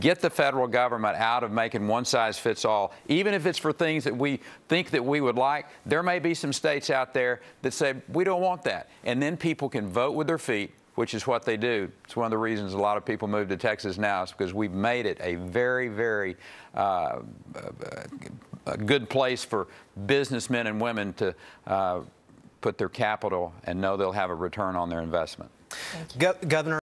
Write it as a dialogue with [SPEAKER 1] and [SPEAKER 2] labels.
[SPEAKER 1] get the federal government out of making one size fits all, even if it's for things that we think that we would like. There may be some states out there that say, we don't want that. And then people can vote with their feet, which is what they do. It's one of the reasons a lot of people move to Texas now, is because we've made it a very, very uh, a good place for businessmen and women to uh, put their capital and know they'll have a return on their investment.
[SPEAKER 2] Go Governor